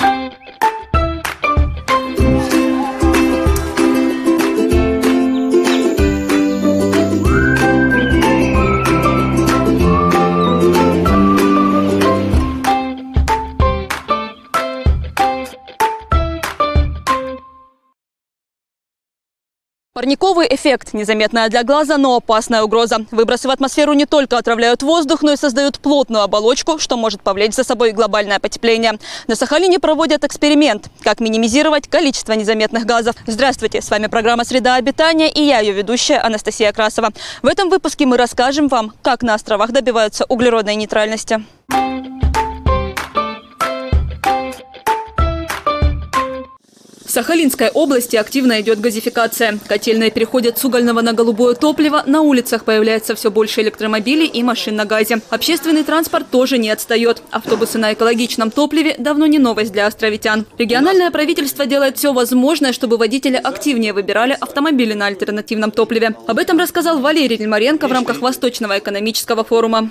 Thank you. Парниковый эффект – незаметная для глаза, но опасная угроза. Выбросы в атмосферу не только отравляют воздух, но и создают плотную оболочку, что может повлечь за собой глобальное потепление. На Сахалине проводят эксперимент – как минимизировать количество незаметных газов. Здравствуйте, с вами программа «Среда обитания» и я, ее ведущая Анастасия Красова. В этом выпуске мы расскажем вам, как на островах добиваются углеродной нейтральности. В Сахалинской области активно идет газификация. Котельные переходят с угольного на голубое топливо. На улицах появляется все больше электромобилей и машин на газе. Общественный транспорт тоже не отстает. Автобусы на экологичном топливе давно не новость для островитян. Региональное правительство делает все возможное, чтобы водители активнее выбирали автомобили на альтернативном топливе. Об этом рассказал Валерий Лимаренко в рамках Восточного экономического форума.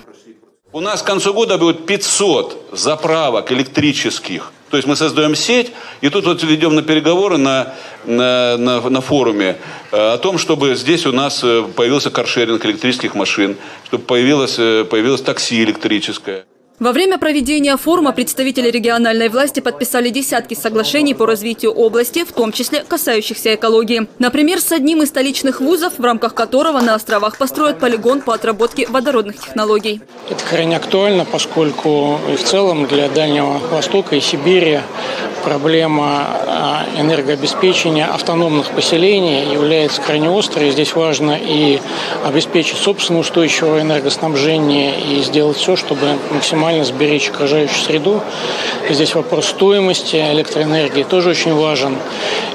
У нас к концу года будет 500 заправок электрических то есть мы создаем сеть, и тут вот ведем на переговоры на, на, на, на форуме э, о том, чтобы здесь у нас э, появился каршеринг электрических машин, чтобы появилось, э, появилось такси электрическое. Во время проведения форума представители региональной власти подписали десятки соглашений по развитию области, в том числе касающихся экологии. Например, с одним из столичных вузов, в рамках которого на островах построят полигон по отработке водородных технологий. Это крайне актуально, поскольку и в целом для Дальнего Востока и Сибири проблема а, энергообеспечения автономных поселений является крайне острой. Здесь важно и обеспечить собственное устойчивое энергоснабжение и сделать все, чтобы максимально сберечь окружающую среду. Здесь вопрос стоимости электроэнергии тоже очень важен.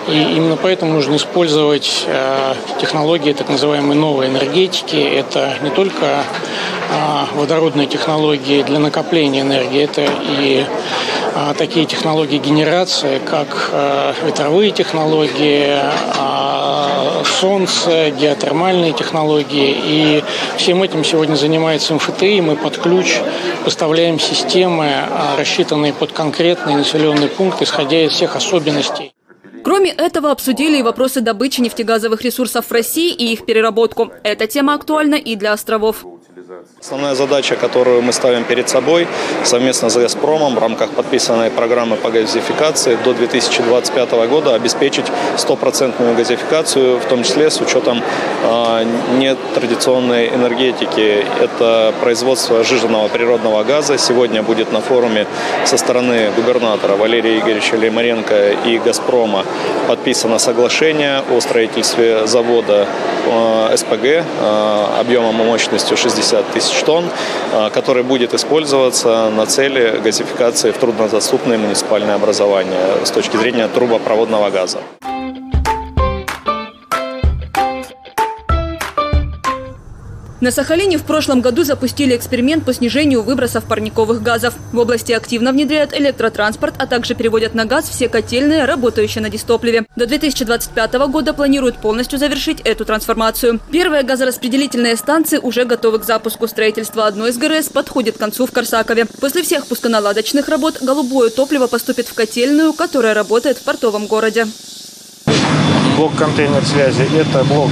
И именно поэтому нужно использовать э, технологии так называемой новой энергетики. Это не только а, водородные технологии для накопления энергии, это и такие технологии генерации, как а, ветровые технологии, солнце, геотермальные технологии. И всем этим сегодня занимается МФТИ. Мы под ключ поставляем системы, рассчитанные под конкретные населенные пункты, исходя из всех особенностей. Кроме этого, обсудили и вопросы добычи нефтегазовых ресурсов в России и их переработку. Эта тема актуальна и для островов. Основная задача, которую мы ставим перед собой совместно с «Газпромом» в рамках подписанной программы по газификации до 2025 года обеспечить стопроцентную газификацию, в том числе с учетом э, нетрадиционной энергетики. Это производство жиженного природного газа. Сегодня будет на форуме со стороны губернатора Валерия Игоревича Леймаренко и «Газпрома» подписано соглашение о строительстве завода э, СПГ э, объемом и мощностью 60 тысяч тонн, а, который будет использоваться на цели газификации в труднодоступные муниципальные образования с точки зрения трубопроводного газа. На Сахалине в прошлом году запустили эксперимент по снижению выбросов парниковых газов. В области активно внедряют электротранспорт, а также переводят на газ все котельные, работающие на дистопливе. До 2025 года планируют полностью завершить эту трансформацию. Первые газораспределительные станции уже готовы к запуску. Строительство одной из ГРС подходит к концу в Корсакове. После всех пусконаладочных работ голубое топливо поступит в котельную, которая работает в портовом городе блок контейнер связи. Это блок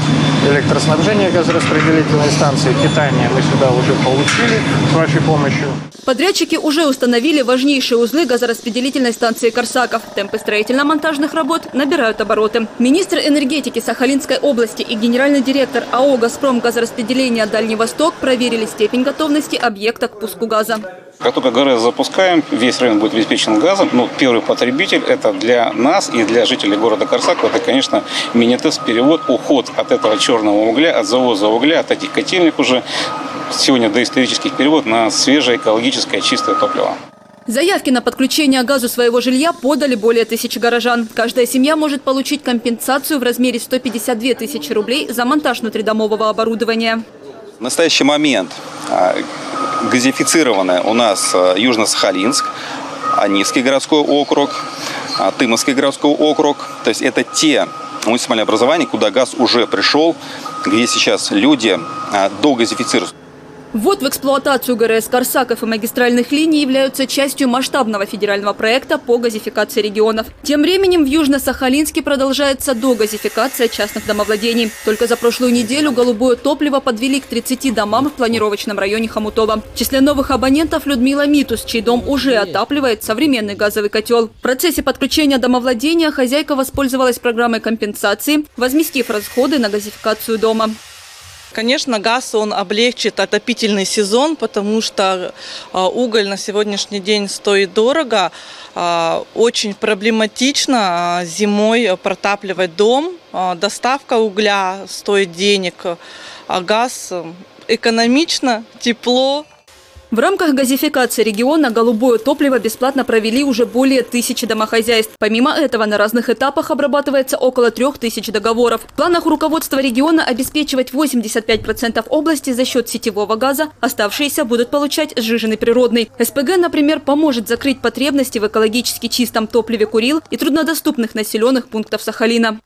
электроснабжения газораспределительной станции. Питание мы сюда уже получили с вашей помощью. Подрядчики уже установили важнейшие узлы газораспределительной станции «Корсаков». Темпы строительно-монтажных работ набирают обороты. Министр энергетики Сахалинской области и генеральный директор АО «Газпром» газораспределения «Дальний Восток» проверили степень готовности объекта к пуску газа. Как только ГРЭС запускаем, весь район будет обеспечен газом. Но первый потребитель это для нас и для жителей города Корсакова, это, конечно, мини-тест, перевод, уход от этого черного угля, от завоза угля, от этих котельных уже сегодня доисторических перевод на свежее, экологическое, чистое топливо. Заявки на подключение газу своего жилья подали более тысячи горожан. Каждая семья может получить компенсацию в размере 152 тысячи рублей за монтаж внутридомового оборудования. В настоящий момент а, газифицированная у нас а, Южно-Сахалинск, Анивский городской округ, а, Тымовский городской округ. То есть это те муниципальные образования, куда газ уже пришел, где сейчас люди догазифицируют. Ввод в эксплуатацию ГРС «Корсаков» и магистральных линий являются частью масштабного федерального проекта по газификации регионов. Тем временем в Южно-Сахалинске продолжается догазификация частных домовладений. Только за прошлую неделю голубое топливо подвели к 30 домам в планировочном районе Хомутова. В числе новых абонентов Людмила Митус, чей дом уже отапливает современный газовый котел. В процессе подключения домовладения хозяйка воспользовалась программой компенсации, возместив расходы на газификацию дома. Конечно, газ он облегчит отопительный сезон, потому что а, уголь на сегодняшний день стоит дорого. А, очень проблематично а, зимой протапливать дом. Доставка угля стоит денег, а газ экономично, тепло, в рамках газификации региона голубое топливо бесплатно провели уже более тысячи домохозяйств. Помимо этого, на разных этапах обрабатывается около трех тысяч договоров. В планах руководства региона обеспечивать 85% области за счет сетевого газа, оставшиеся будут получать сжиженный природный. СПГ, например, поможет закрыть потребности в экологически чистом топливе Курил и труднодоступных населенных пунктов Сахалина.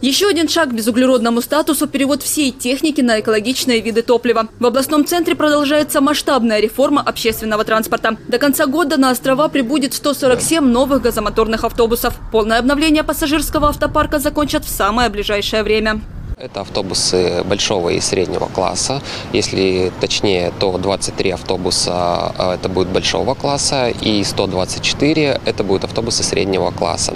Еще один шаг к безуглеродному статусу – перевод всей техники на экологичные виды топлива. В областном центре продолжается масштабная реформа общественного транспорта. До конца года на острова прибудет 147 новых газомоторных автобусов. Полное обновление пассажирского автопарка закончат в самое ближайшее время. Это автобусы большого и среднего класса. Если точнее, то 23 автобуса а, это будет большого класса и 124 это будут автобусы среднего класса.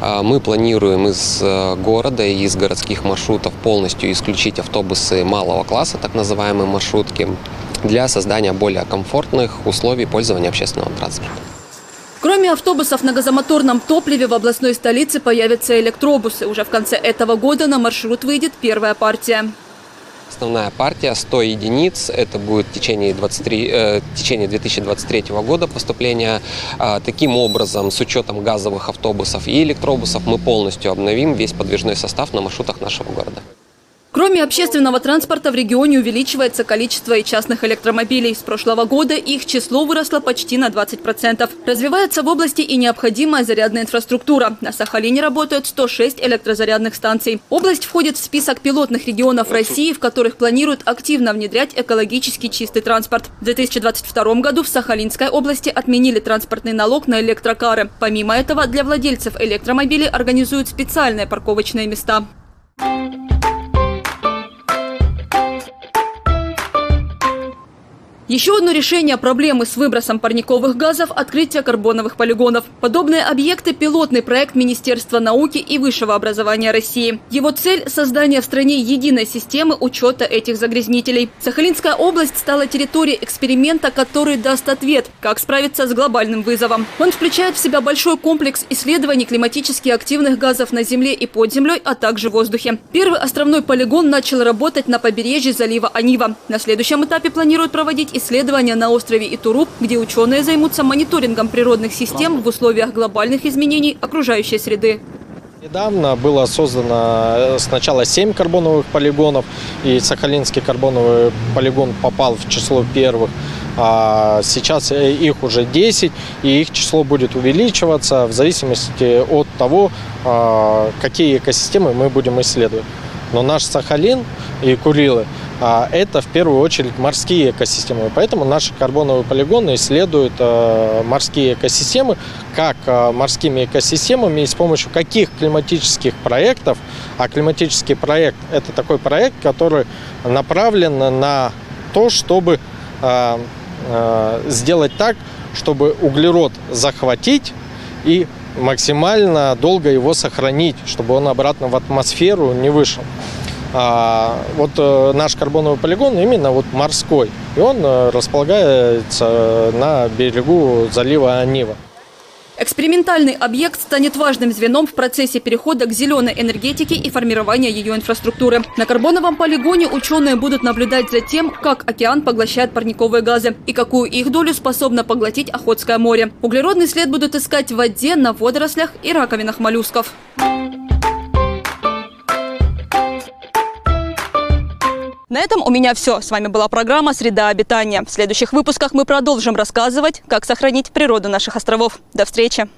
А, мы планируем из э, города и из городских маршрутов полностью исключить автобусы малого класса, так называемые маршрутки, для создания более комфортных условий пользования общественного транспорта. Кроме автобусов на газомоторном топливе в областной столице появятся электробусы. Уже в конце этого года на маршрут выйдет первая партия. Основная партия 100 единиц, это будет в течение, 23, э, течение 2023 года поступления. Э, таким образом, с учетом газовых автобусов и электробусов, мы полностью обновим весь подвижной состав на маршрутах нашего города. Кроме общественного транспорта в регионе увеличивается количество и частных электромобилей. С прошлого года их число выросло почти на 20%. Развивается в области и необходимая зарядная инфраструктура. На Сахалине работают 106 электрозарядных станций. Область входит в список пилотных регионов России, в которых планируют активно внедрять экологически чистый транспорт. В 2022 году в Сахалинской области отменили транспортный налог на электрокары. Помимо этого, для владельцев электромобилей организуют специальные парковочные места. Еще одно решение проблемы с выбросом парниковых газов – открытие карбоновых полигонов. Подобные объекты – пилотный проект Министерства науки и высшего образования России. Его цель – создание в стране единой системы учета этих загрязнителей. Сахалинская область стала территорией эксперимента, который даст ответ, как справиться с глобальным вызовом. Он включает в себя большой комплекс исследований климатически активных газов на Земле и под землей, а также в воздухе. Первый островной полигон начал работать на побережье залива Анива. На следующем этапе планируют проводить исследования на острове Итуруп, где ученые займутся мониторингом природных систем в условиях глобальных изменений окружающей среды. Недавно было создано э, сначала 7 карбоновых полигонов, и Сахалинский карбоновый полигон попал в число первых. А сейчас э, их уже 10, и их число будет увеличиваться в зависимости от того, а, какие экосистемы мы будем исследовать. Но наш Сахалин и Курилы а это в первую очередь морские экосистемы. Поэтому наши карбоновые полигоны исследуют э, морские экосистемы, как э, морскими экосистемами и с помощью каких климатических проектов. А климатический проект – это такой проект, который направлен на то, чтобы э, сделать так, чтобы углерод захватить и максимально долго его сохранить, чтобы он обратно в атмосферу не вышел. А вот э, наш карбоновый полигон именно вот морской, и он э, располагается на берегу залива Анива. Экспериментальный объект станет важным звеном в процессе перехода к зеленой энергетике и формирования ее инфраструктуры. На карбоновом полигоне ученые будут наблюдать за тем, как океан поглощает парниковые газы и какую их долю способно поглотить Охотское море. Углеродный след будут искать в воде, на водорослях и раковинах моллюсков. На этом у меня все. С вами была программа «Среда обитания». В следующих выпусках мы продолжим рассказывать, как сохранить природу наших островов. До встречи!